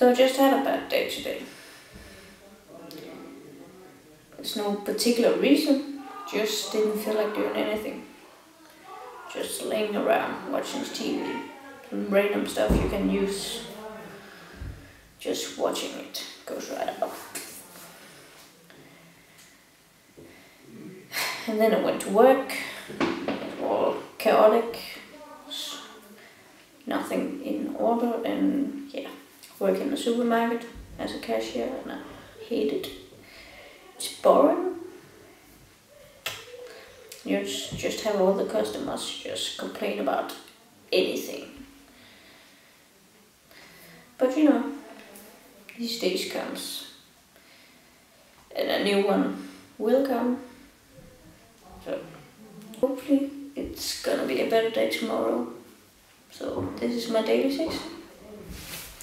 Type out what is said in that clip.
So I just had a bad day today. There's no particular reason, just didn't feel like doing anything. Just laying around watching TV. Some random stuff you can use. Just watching it goes right up. And then I went to work. All chaotic. Nothing in order and yeah, work in the supermarket as a cashier and I hate it. It's boring. You just, have all the customers just complain about anything. But you know, these days comes and a new one will come. So hopefully it's gonna be a better day tomorrow. So this is my daily six.